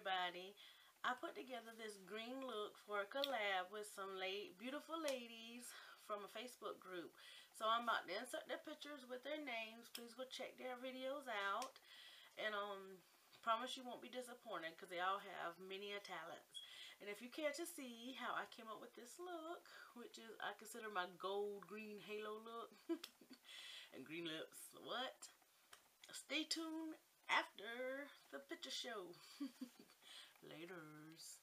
everybody. I put together this green look for a collab with some late, beautiful ladies from a Facebook group. So I'm about to insert their pictures with their names. Please go check their videos out. And um, promise you won't be disappointed because they all have many talents. And if you care to see how I came up with this look, which is I consider my gold green halo look, and green lips, what? Stay tuned after the picture show. Laters.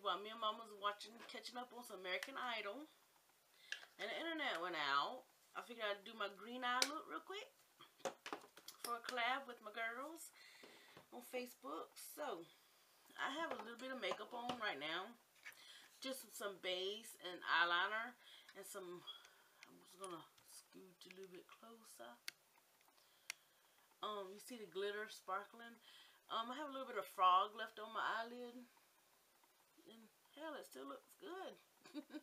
While me and mom was watching, catching up on some American Idol, and the internet went out, I figured I'd do my green eye look real quick for a collab with my girls on Facebook. So, I have a little bit of makeup on right now. Just some base and eyeliner and some I'm just gonna scooch a little bit closer. Um, you see the glitter sparkling. Um, I have a little bit of frog left on my eyelid. And hell, it still looks good.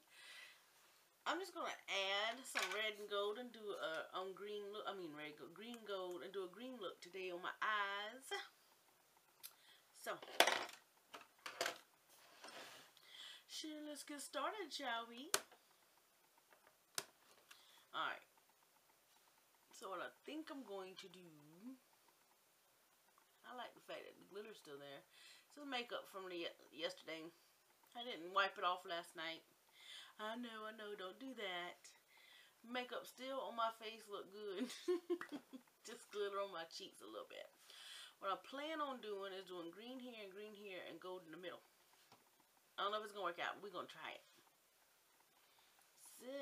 I'm just gonna add some red and gold and do a um green look. I mean red green gold, and do a green look today on my eyes. So, sure, let's get started, shall we? Alright. So what I think I'm going to do, I like the fact that the glitter's still there. Is makeup from the yesterday. I didn't wipe it off last night. I know, I know, don't do that. Makeup still on my face look good. Just glitter on my cheeks a little bit. What I plan on doing is doing green here and green here and gold in the middle. I don't know if it's going to work out. We're going to try it. So...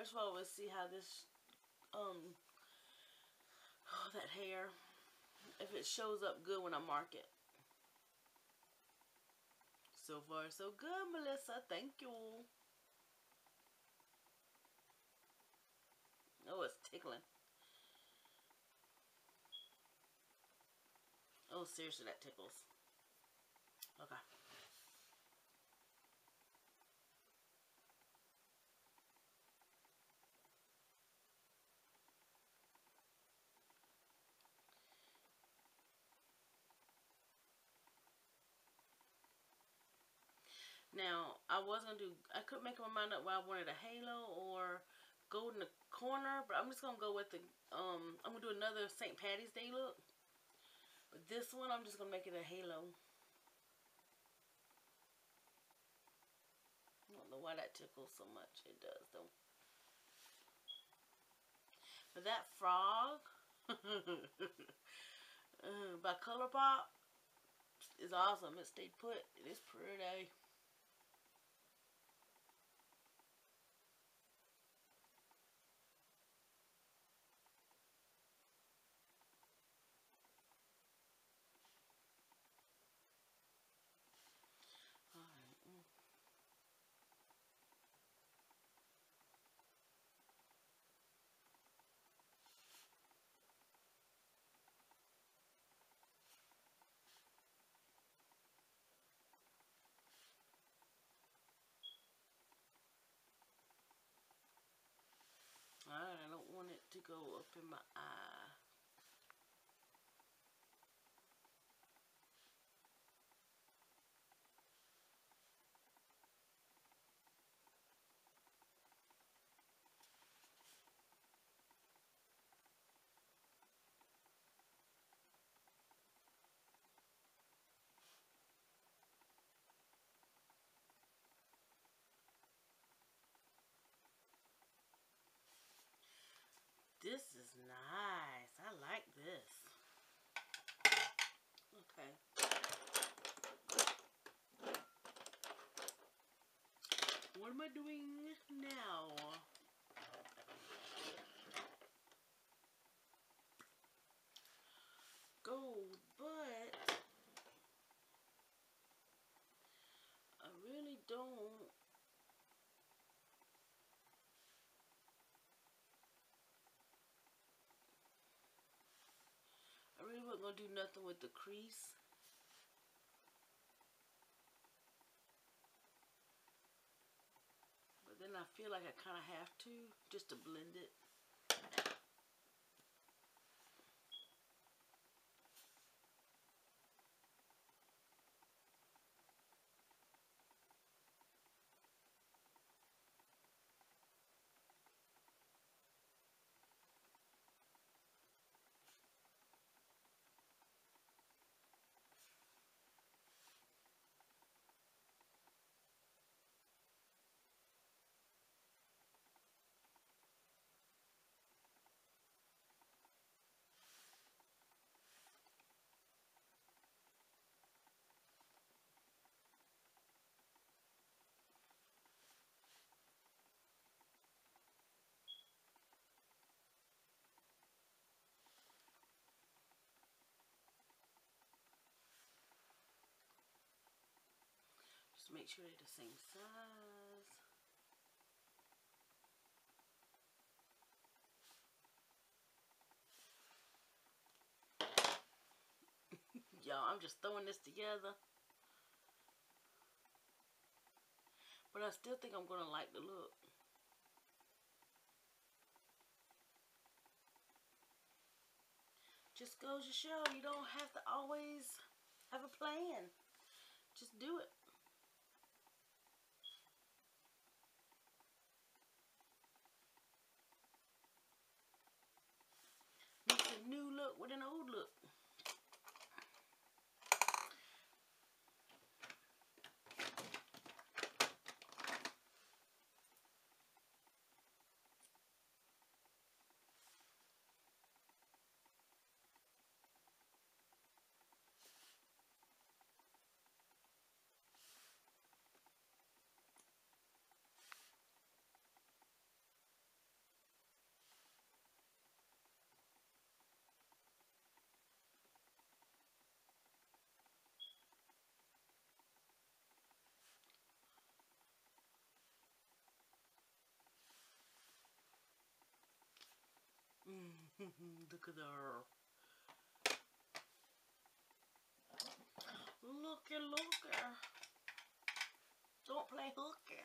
First of all, let's see how this, um, oh, that hair, if it shows up good when I mark it. So far, so good, Melissa. Thank you. Oh, it's tickling. Oh, seriously, that tickles. Okay. Now, I was going to do, I couldn't make up my mind up why I wanted a halo or gold in the corner, but I'm just going to go with the, um, I'm going to do another St. Patty's Day look. But this one, I'm just going to make it a halo. I don't know why that tickles so much. It does, though. But that frog uh, by Colourpop is awesome. It stayed put. It is pretty. Alright, I don't want it go up in my eye. This is nice. I like this. Okay. What am I doing now? Gonna do nothing with the crease. But then I feel like I kind of have to just to blend it. Just make sure they're the same size. Y'all, I'm just throwing this together. But I still think I'm going to like the look. Just goes to show you don't have to always have a plan. Just do it. Mix a new look with an old look. Mm-hmm, look at her. Looky, looky. Don't play hooky.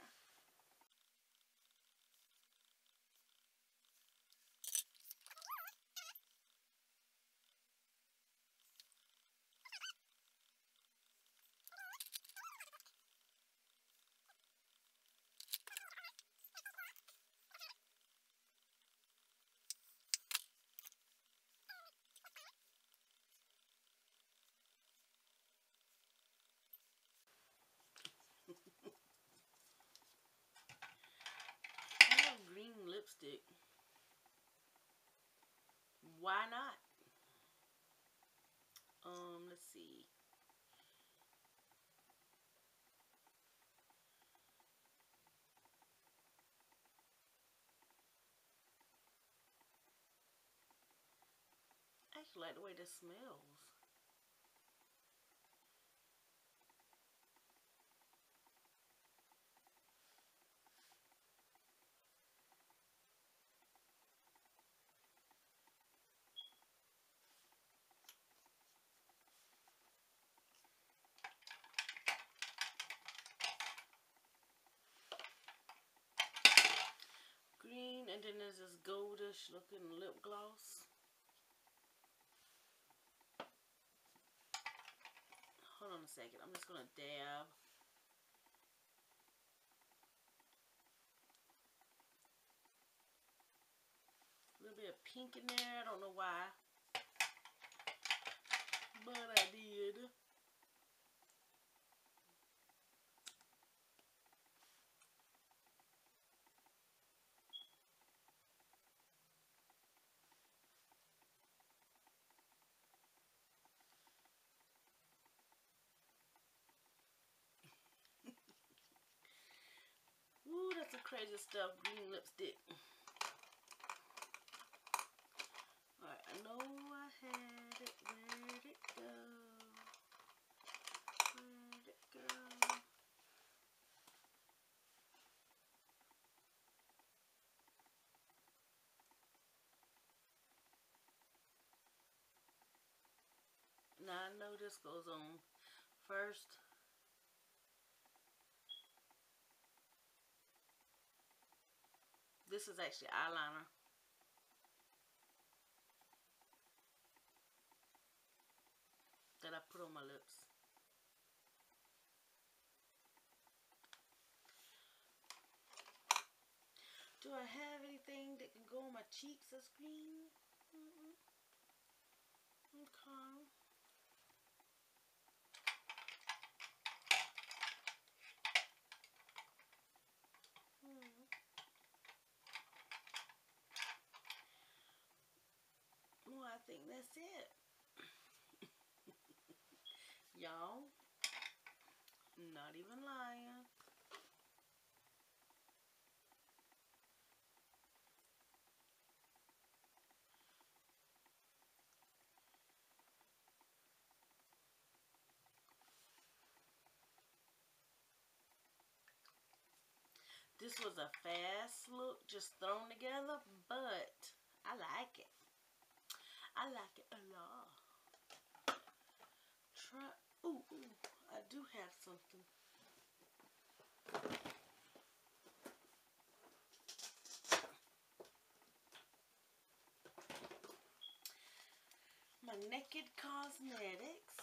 I have green lipstick. Why not? Um, let's see. I actually like the way this smells. Green, and then there's this goldish looking lip gloss. Hold on a second. I'm just going to dab. A little bit of pink in there. I don't know why. But I did. Ooh, that's the crazy stuff. Green lipstick. Alright, I know I had it. Where'd it go? Where'd it go? Now I know this goes on first. This is actually eyeliner. That I put on my lips. Do I have anything that can go on my cheeks as green? Mm -mm. Okay. Hmm. Well, I think that's it. Y'all, not even lying. This was a fast look, just thrown together, but I like it. I like it a lot. Try, ooh, ooh, I do have something. My Naked Cosmetics.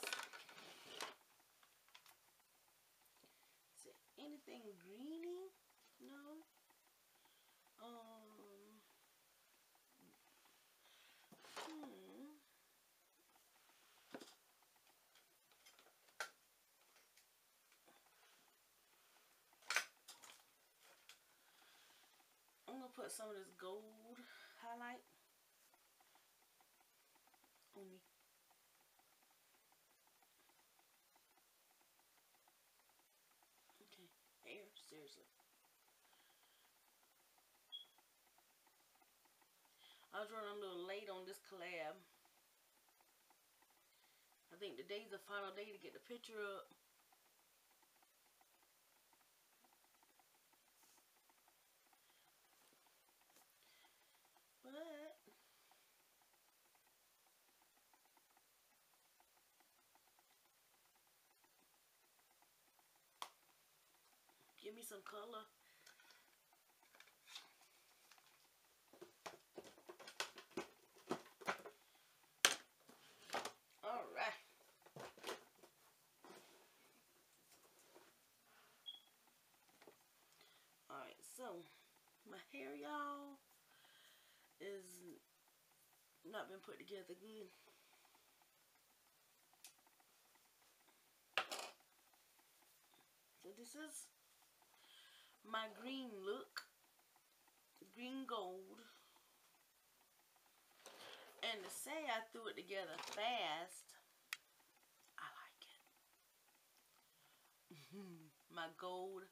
Is it anything greeny? No. Um. Hmm. I'm gonna put some of this gold highlight on me. Okay, hair, seriously. I was running a little late on this collab. I think today's the final day to get the picture up. But give me some color. So, my hair, y'all, is not been put together good. So this is my green look. Green gold. And to say I threw it together fast, I like it. my gold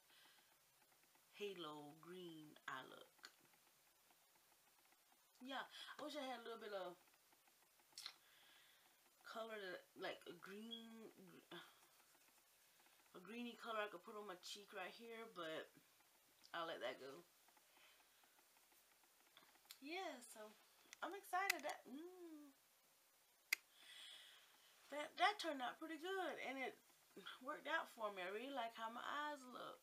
halo green eye look. Yeah, I wish I had a little bit of color like a green, a greeny color I could put on my cheek right here, but that go. Yeah, so I'm excited that mm, that that turned out pretty good, and it worked out for me. I really like how my eyes look.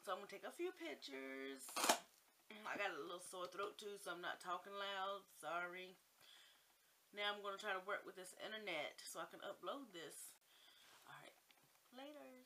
So I'm to take a few pictures. I got a little sore throat too, so I'm not talking loud. Sorry. Now I'm to try to work with this internet so I can upload this. Alright. Later.